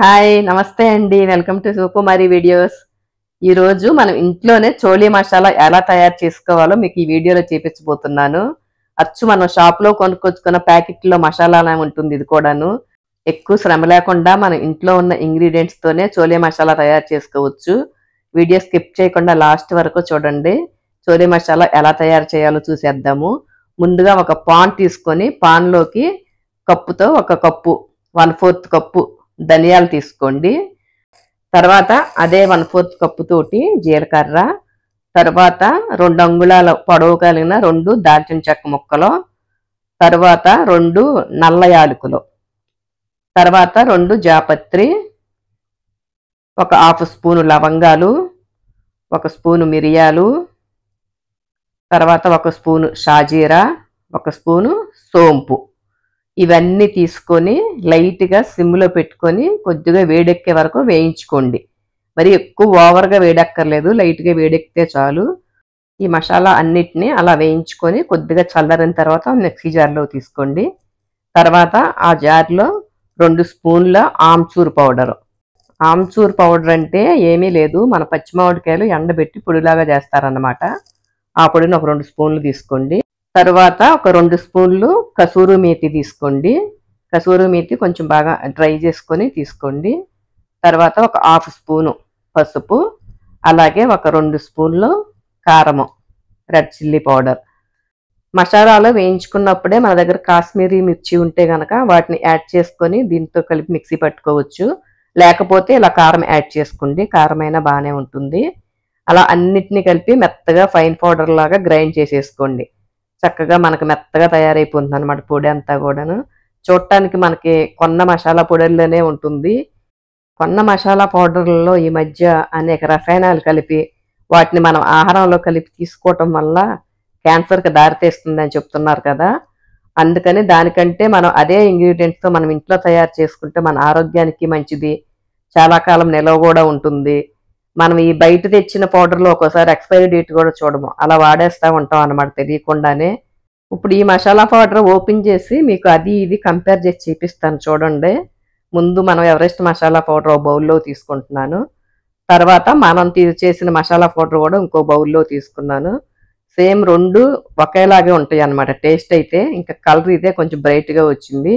Hi నమస్తే అండి. Welcome to Sukumari videos. ఈరోజు మనం ఇంట్లోనే చోళీ మసాలా ఎలా తయారు చేసుకోవాలో మీకు ఈ వీడియోలో చూపించబోతున్నాను. అచ్చు మనం షాప్లో కొనుక్కొచ్చుకున్న ప్యాకెట్లో మసాలా ఉంటుంది ఇది కూడాను. ఎక్కువ శ్రమ లేకుండా మనం ఇంట్లో ఉన్న ఇంగ్రీడియంట్స్తోనే చోళీ మసాలా తయారు చేసుకోవచ్చు. వీడియో స్కిప్ చేయకుండా లాస్ట్ వరకు చూడండి. చోళీ మసాలా ఎలా తయారు చేయాలో చూసేద్దాము. ముందుగా ఒక పాన్ తీసుకొని పాన్లోకి కప్పుతో ఒక కప్పు వన్ ఫోర్త్ కప్పు ధనియాలు తీసుకోండి. తర్వాత అదే వన్ ఫోర్త్ కప్పు తోటి జీలకర్ర. తర్వాత రెండు అంగుళాల పొడవు కలిగిన రెండు దాల్చిన చెక్క ముక్కలు. తర్వాత రెండు నల్ల యాలకులు. తర్వాత రెండు జాపత్రి. ఒక హాఫ్ స్పూను లవంగాలు. ఒక స్పూను మిరియాలు. తర్వాత ఒక స్పూను షాజీరా. ఒక స్పూను సోంపు. ఇవన్నీ తీసుకొని లైట్గా సిమ్లో పెట్టుకొని కొద్దిగా వేడెక్కే వరకు వేయించుకోండి. మరి ఎక్కువ ఓవర్గా వేడెక్కర్లేదు లైట్గా వేడెక్కితే చాలు. ఈ మసాలా అన్నిటిని అలా వేయించుకొని కొద్దిగా చల్లరిన తర్వాత మిక్సీ జార్లో తీసుకోండి. తర్వాత ఆ జార్లో రెండు స్పూన్ల ఆమ్చూర్ పౌడర్. ఆమ్చూర్ పౌడర్ అంటే ఏమీ లేదు మన పచ్చి మామిడికాయలు ఎండబెట్టి పొడిలాగా చేస్తారన్నమాట. ఆ పొడిని ఒక రెండు స్పూన్లు తీసుకోండి. తర్వాత ఒక రెండు స్పూన్లు కసూరు మేతి తీసుకోండి. కసూరు మేతి కొంచెం బాగా డ్రై చేసుకొని తీసుకోండి. తర్వాత ఒక హాఫ్ స్పూను పసుపు అలాగే ఒక రెండు స్పూన్లు కారము రెడ్ చిల్లీ పౌడర్. మసాలాలు వేయించుకున్నప్పుడే మన దగ్గర కాశ్మీరీ మిర్చి ఉంటే గనక వాటిని యాడ్ చేసుకొని దీంతో కలిపి మిక్సీ పట్టుకోవచ్చు. లేకపోతే ఇలా కారం యాడ్ చేసుకోండి. కారం అయినా బాగానే ఉంటుంది. అలా అన్నిటినీ కలిపి మెత్తగా ఫైన్ పౌడర్ లాగా గ్రైండ్ చేసేసుకోండి. చక్కగా మనకు మెత్తగా తయారైపోతుంది అనమాట పొడి అంతా కూడాను. చూడటానికి మనకి కొన్న మసాలా పొడిలోనే ఉంటుంది. కొన్న మసాలా పౌడర్లలో ఈ మధ్య అనేక రసాయనాలు కలిపి వాటిని మనం ఆహారంలో కలిపి తీసుకోవటం వల్ల క్యాన్సర్కి దారితీస్తుందని చెప్తున్నారు కదా. అందుకని దానికంటే మనం అదే ఇంగ్రీడియంట్స్తో మనం ఇంట్లో తయారు చేసుకుంటే మన ఆరోగ్యానికి మంచిది. చాలా కాలం నిల్వ కూడా ఉంటుంది. మనం ఈ బయట తెచ్చిన పౌడర్లో ఒక్కోసారి ఎక్స్పైరీ డేట్ కూడా చూడము. అలా వాడేస్తూ ఉంటాం అన్నమాట తెలియకుండానే. ఇప్పుడు ఈ మసాలా పౌడర్ ఓపెన్ చేసి మీకు అది ఇది కంపేర్ చేసి చూపిస్తాను చూడండి. ముందు మనం ఎవరెస్ట్ మసాలా పౌడర్ ఒక బౌల్లో తీసుకుంటున్నాను. తర్వాత మనం చేసిన మసాలా పౌడర్ కూడా ఇంకో బౌల్లో తీసుకున్నాను. సేమ్ రెండు ఒకేలాగే ఉంటాయి అన్నమాట టేస్ట్ అయితే ఇంకా కలర్ ఇదే కొంచెం బ్రైట్గా వచ్చింది.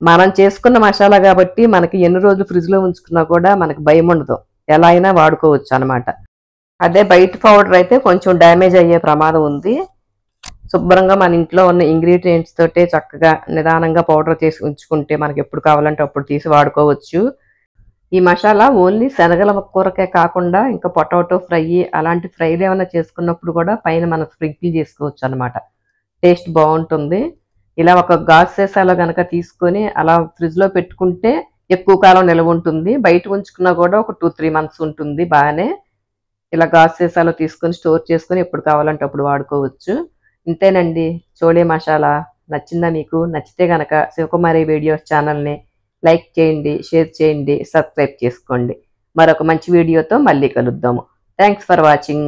మనం చేసుకున్న మసాలా కాబట్టి మనకి ఎన్ని రోజులు ఫ్రిడ్జ్లో ఉంచుకున్నా కూడా మనకు భయం ఉండదు. ఎలా అయినా వాడుకోవచ్చు అనమాట అదే బయట పౌడర్ అయితే కొంచెం డ్యామేజ్ అయ్యే ప్రమాదం ఉంది. శుభ్రంగా మన ఇంట్లో ఉన్న ఇంగ్రీడియంట్స్ తోటే చక్కగా నిదానంగా పౌడర్ చేసి ఉంచుకుంటే మనకి ఎప్పుడు కావాలంటే అప్పుడు తీసి వాడుకోవచ్చు. ఈ మసాలా ఓన్లీ శనగల కూరకే కాకుండా ఇంకా పొటాటో ఫ్రై అలాంటి ఫ్రైలు ఏమైనా చేసుకున్నప్పుడు కూడా పైన మనం స్ప్రింకిల్ చేసుకోవచ్చు అనమాట టేస్ట్ బాగుంటుంది. ఇలా ఒక గాస్ సీసాలో కనుక తీసుకొని అలా ఫ్రిడ్జ్లో పెట్టుకుంటే ఎక్కువ కాలం నిల్వ ఉంటుంది. బయట ఉంచుకున్నా కూడా ఒక టూ త్రీ మంత్స్ ఉంటుంది బాగానే. ఇలా గాజు సీసాలో తీసుకొని స్టోర్ చేసుకొని ఎప్పుడు కావాలంటే అప్పుడు వాడుకోవచ్చు. ఇంతేనండి. చోళే మసాలా. నచ్చిందా మీకు? నచ్చితే గనక శివకుమారి వీడియోస్ ఛానల్ని లైక్ చేయండి షేర్ చేయండి సబ్స్క్రైబ్ చేసుకోండి. మరొక మంచి వీడియోతో మళ్ళీ కలుద్దాము. Thanks for watching